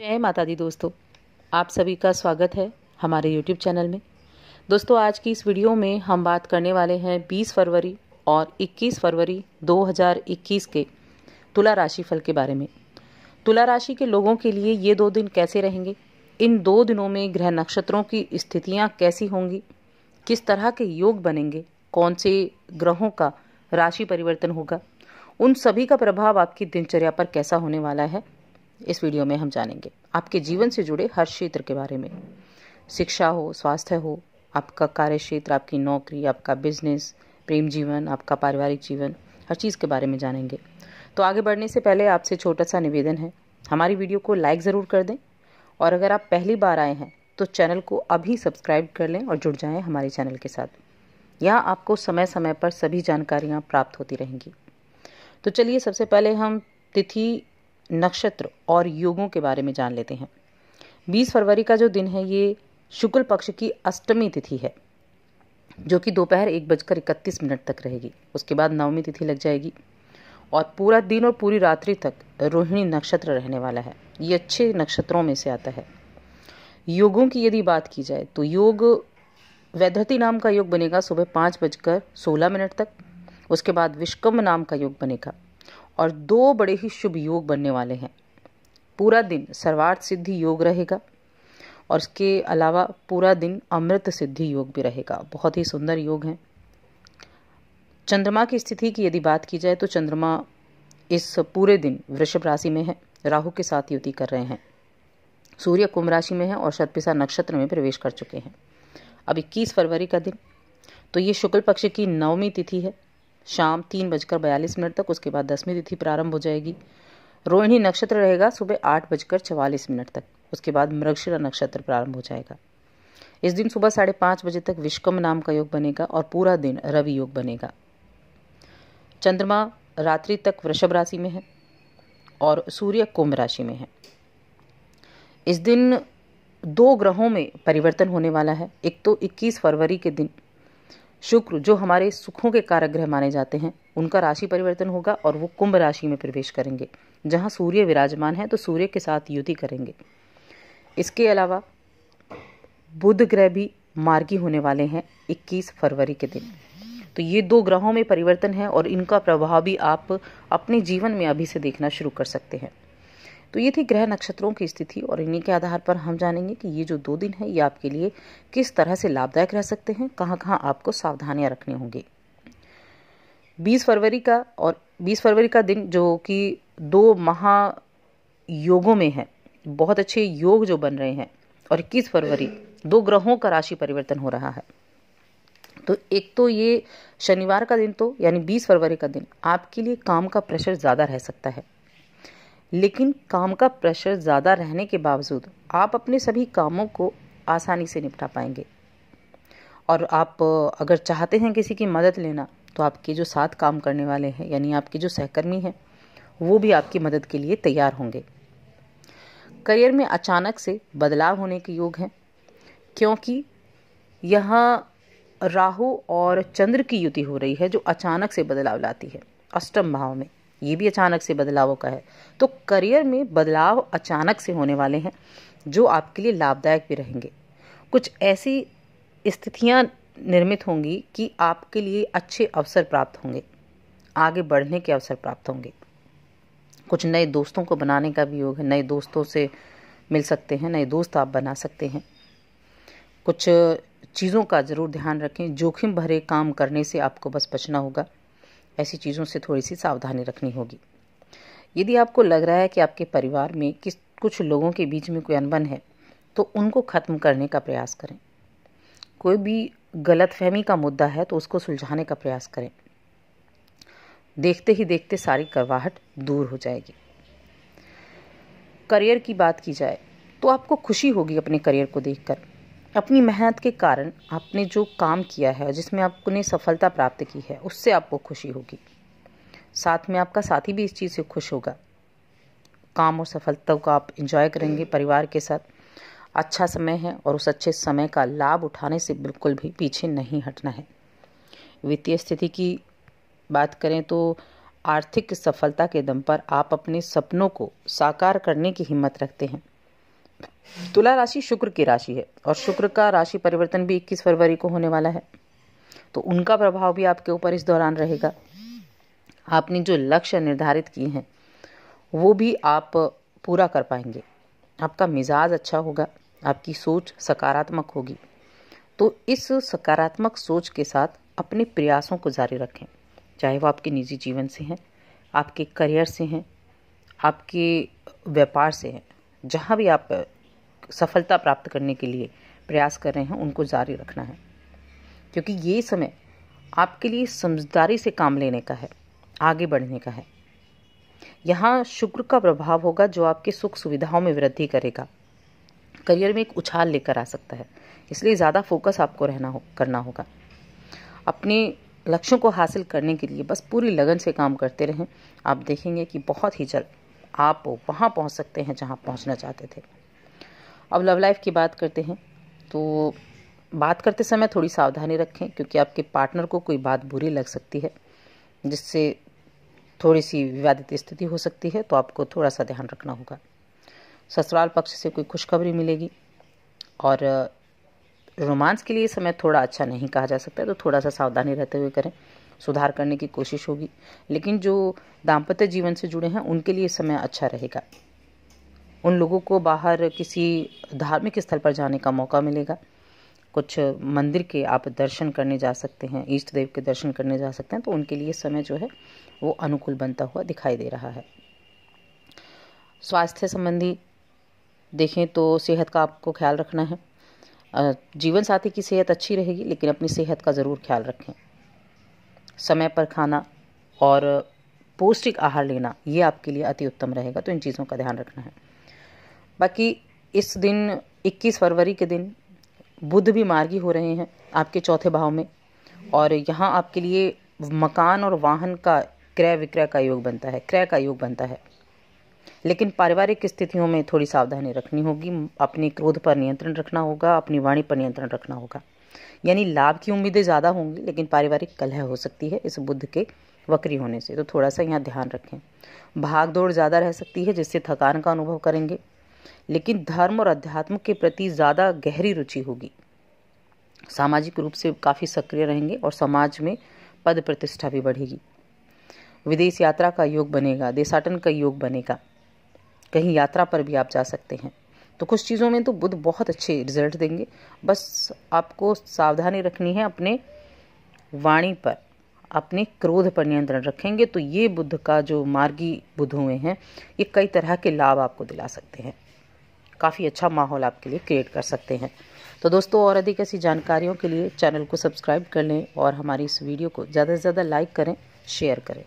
जय माता दी दोस्तों। आप सभी का स्वागत है हमारे YouTube चैनल में। दोस्तों, आज की इस वीडियो में हम बात करने वाले हैं 20 फरवरी और 21 फरवरी 2021 के तुला राशि फल के बारे में। तुला राशि के लोगों के लिए ये दो दिन कैसे रहेंगे? इन दो दिनों में ग्रह नक्षत्रों की स्थितियाँ कैसी होंगी? किस तरह के योग बनेंगे? कौन से ग्रहों का राशि परिवर्तन होगा? उन सभी का प्रभाव आपकी दिनचर्या पर कैसा होने वाला है? इस वीडियो में हम जानेंगे आपके जीवन से जुड़े हर क्षेत्र के बारे में। शिक्षा हो, स्वास्थ्य हो, आपका कार्य क्षेत्र आपकी नौकरी, आपका बिज़नेस प्रेम जीवन, आपका पारिवारिक जीवन, हर चीज़ के बारे में जानेंगे। तो आगे बढ़ने से पहले आपसे छोटा सा निवेदन है, हमारी वीडियो को लाइक ज़रूर कर दें और अगर आप पहली बार आए हैं तो चैनल को अभी सब्सक्राइब कर लें और जुड़ जाएँ हमारे चैनल के साथ। यहाँ आपको समय समय पर सभी जानकारियाँ प्राप्त होती रहेंगी। तो चलिए सबसे पहले हम तिथि नक्षत्र और योगों के बारे में जान लेते हैं। 20 फरवरी का जो दिन है, ये शुक्ल पक्ष की अष्टमी तिथि है, जो कि दोपहर एक बजकर इकतीस मिनट तक रहेगी। उसके बाद नवमी तिथि लग जाएगी और पूरा दिन और पूरी रात्रि तक रोहिणी नक्षत्र रहने वाला है। ये अच्छे नक्षत्रों में से आता है। योगों की यदि बात की जाए तो योग, वैधति नाम का योग बनेगा सुबह पाँच बजकर सोलह मिनट तक। उसके बाद विश्वकर्म नाम का योग बनेगा। और दो बड़े ही शुभ योग बनने वाले हैं। पूरा दिन सर्वार्थ सिद्धि योग रहेगा और इसके अलावा पूरा दिन अमृत सिद्धि योग भी रहेगा। बहुत ही सुंदर योग है। चंद्रमा की स्थिति की यदि बात की जाए तो चंद्रमा इस पूरे दिन वृषभ राशि में है। राहु के साथ युति कर रहे हैं। सूर्य कुंभ राशि में है और शतपिसा नक्षत्र में प्रवेश कर चुके हैं। अब 21 फरवरी का दिन। तो ये शुक्ल पक्ष की नवमी तिथि है। शाम तीन बजकर बयालीस मिनट तक, उसके बाद दसवीं तिथि प्रारंभ हो जाएगी। रोहिणी नक्षत्र रहेगा सुबह आठ बजकर चवालीस मिनट तक, उसके बाद मृगशिरा नक्षत्र प्रारंभ हो जाएगा। इस दिन सुबह साढ़े पाँच बजे तक विश्वकम नाम का योग बनेगा और पूरा दिन रवि योग बनेगा। चंद्रमा रात्रि तक वृषभ राशि में है और सूर्य कुंभ राशि में है। इस दिन दो ग्रहों में परिवर्तन होने वाला है। एक तो 21 फरवरी के दिन शुक्र, जो हमारे सुखों के कारक ग्रह माने जाते हैं, उनका राशि परिवर्तन होगा और वो कुंभ राशि में प्रवेश करेंगे। जहाँ सूर्य विराजमान है तो सूर्य के साथ युति करेंगे। इसके अलावा, बुध ग्रह भी मार्गी होने वाले हैं 21 फरवरी के दिन। तो ये दो ग्रहों में परिवर्तन है और इनका प्रभाव भी आप अपने जीवन में अभी से देखना शुरू कर सकते हैं। तो ये थी ग्रह नक्षत्रों की स्थिति और इन्हीं के आधार पर हम जानेंगे कि ये जो दो दिन है, ये आपके लिए किस तरह से लाभदायक रह सकते हैं कहाँ कहाँ आपको सावधानियाँ रखनी होंगी। 20 फरवरी का और 20 फरवरी का दिन जो कि दो महा योगों में है, बहुत अच्छे योग जो बन रहे हैं, और 21 फरवरी, दो ग्रहों का राशि परिवर्तन हो रहा है। तो एक तो ये शनिवार का दिन तो यानी 20 फरवरी का दिन, आपके लिए काम का प्रेशर ज़्यादा रह सकता है। लेकिन काम का प्रेशर ज़्यादा रहने के बावजूद आप अपने सभी कामों को आसानी से निपटा पाएँगे। और आप, अगर चाहते हैं किसी की मदद लेना तो आपके जो साथ काम करने वाले हैं, यानी आपके जो सहकर्मी हैं, वो भी आपकी मदद के लिए तैयार होंगे। करियर में अचानक से बदलाव होने के योग हैं, क्योंकि यहाँ राहु और चंद्र की युति हो रही है, जो अचानक से बदलाव लाती है, अष्टम भाव में। ये भी अचानक से बदलावों का है। तो करियर में बदलाव अचानक से होने वाले हैं, जो आपके लिए लाभदायक भी रहेंगे। कुछ ऐसी स्थितियाँ निर्मित होंगी कि आपके लिए अच्छे अवसर प्राप्त होंगे, आगे बढ़ने के अवसर प्राप्त होंगे। कुछ नए दोस्तों को बनाने का भी योग है। नए दोस्तों से मिल सकते हैं, नए दोस्त आप बना सकते हैं। कुछ चीज़ों का ज़रूर ध्यान रखें। जोखिम भरे काम करने से आपको बस बचना होगा। ऐसी चीज़ों से थोड़ी सी सावधानी रखनी होगी। यदि आपको लग रहा है कि आपके परिवार में किस, कुछ लोगों के बीच में कोई अनबन है तो उनको ख़त्म करने का प्रयास करें। कोई भी गलत फहमी का मुद्दा है तो उसको सुलझाने का प्रयास करें। देखते ही देखते सारी करवाहट दूर हो जाएगी। करियर की बात की जाए तो आपको खुशी होगी अपने करियर को देखकर। अपनी मेहनत के कारण आपने जो काम किया है, जिसमें आपने सफलता प्राप्त की है, उससे आपको खुशी होगी। साथ में आपका साथी भी इस चीज़ से खुश होगा। काम और सफलता को आप इंजॉय करेंगे परिवार के साथ। अच्छा समय है और उस अच्छे समय का लाभ उठाने से बिल्कुल भी पीछे नहीं हटना है। वित्तीय स्थिति की बात करें तो आर्थिक सफलता के दम पर आप अपने सपनों को साकार करने की हिम्मत रखते हैं। तुला राशि शुक्र की राशि है और शुक्र का राशि परिवर्तन भी 21 फरवरी को होने वाला है। तो उनका प्रभाव भी आपके ऊपर इस दौरान रहेगा। आपने जो लक्ष्य निर्धारित किए हैं, वो भी आप पूरा कर पाएँगे। आपका मिजाज अच्छा होगा, आपकी सोच सकारात्मक होगी। तो इस सकारात्मक सोच के साथ अपने प्रयासों को जारी रखें। चाहे वो आपके निजी जीवन से हैं, आपके करियर से हैं, आपके व्यापार से हैं जहाँ भी आप सफलता प्राप्त करने के लिए प्रयास कर रहे हैं, उनको जारी रखना है। क्योंकि ये समय आपके लिए समझदारी से काम लेने का है, आगे बढ़ने का है। यहाँ शुक्र का प्रभाव होगा जो आपके सुख सुविधाओं में वृद्धि करेगा। करियर में एक उछाल लेकर आ सकता है, इसलिए ज़्यादा फोकस आपको रहना हो, करना होगा। अपने लक्ष्यों को हासिल करने के लिए बस पूरी लगन से काम करते रहें। आप देखेंगे कि बहुत ही जल्द आप वहाँ पहुँच सकते हैं जहाँ पहुँचना चाहते थे। अब लव लाइफ की बात करते हैं तो बात करते समय थोड़ी सावधानी रखें, क्योंकि आपके पार्टनर को कोई बात बुरी लग सकती है, जिससे थोड़ी सी विवादित स्थिति हो सकती है तो आपको थोड़ा सा ध्यान रखना होगा। ससुराल पक्ष से कोई खुशखबरी मिलेगी, और रोमांस के लिए समय थोड़ा अच्छा नहीं कहा जा सकता तो थोड़ा सा सावधानी रहते हुए करें। सुधार करने की कोशिश होगी। लेकिन जो दाम्पत्य जीवन से जुड़े हैं, उनके लिए समय अच्छा रहेगा। उन लोगों को बाहर किसी धार्मिक स्थल पर जाने का मौका मिलेगा। कुछ मंदिर के आप दर्शन करने जा सकते हैं, ईष्ट देव के दर्शन करने जा सकते हैं तो उनके लिए समय जो है, वो अनुकूल बनता हुआ दिखाई दे रहा है। स्वास्थ्य संबंधी देखें तो सेहत का आपको ख्याल रखना है। जीवन साथी की सेहत अच्छी रहेगी, लेकिन अपनी सेहत का ज़रूर ख्याल रखें। समय पर खाना और पौष्टिक आहार लेना, ये आपके लिए अति उत्तम रहेगा। तो इन चीज़ों का ध्यान रखना है। बाकी इस दिन 21 फरवरी के दिन बुध भी मार्गी हो रहे हैं आपके चौथे भाव में। और यहाँ आपके लिए मकान और वाहन का क्रय विक्रय का योग बनता है, क्रय का योग बनता है। लेकिन पारिवारिक स्थितियों में थोड़ी सावधानी रखनी होगी, अपने क्रोध पर नियंत्रण रखना होगा, अपनी वाणी पर नियंत्रण रखना होगा। यानी लाभ की उम्मीदें ज़्यादा होंगी, लेकिन पारिवारिक कलह हो सकती है इस बुद्ध के वक्री होने से। तो थोड़ा सा यहाँ ध्यान रखें। भाग दौड़ ज़्यादा रह सकती है, जिससे थकान का अनुभव करेंगे, लेकिन धर्म और अध्यात्म के प्रति ज़्यादा गहरी रुचि होगी। सामाजिक रूप से काफ़ी सक्रिय रहेंगे और समाज में पद प्रतिष्ठा भी बढ़ेगी। विदेश यात्रा का योग बनेगा, देशाटन का योग बनेगा। कहीं यात्रा पर भी आप जा सकते हैं। तो कुछ चीज़ों में तो बुद्ध बहुत अच्छे रिज़ल्ट देंगे। बस आपको सावधानी रखनी है अपने वाणी पर, अपने क्रोध पर नियंत्रण रखेंगे तो ये बुद्ध का जो मार्गी बुद्ध हुए हैं, ये कई तरह के लाभ आपको दिला सकते हैं। काफ़ी अच्छा माहौल आपके लिए क्रिएट कर सकते हैं। तो दोस्तों, और अधिक ऐसी जानकारियों के लिए चैनल को सब्सक्राइब कर लें और हमारी इस वीडियो को ज़्यादा से ज़्यादा लाइक करें शेयर करें।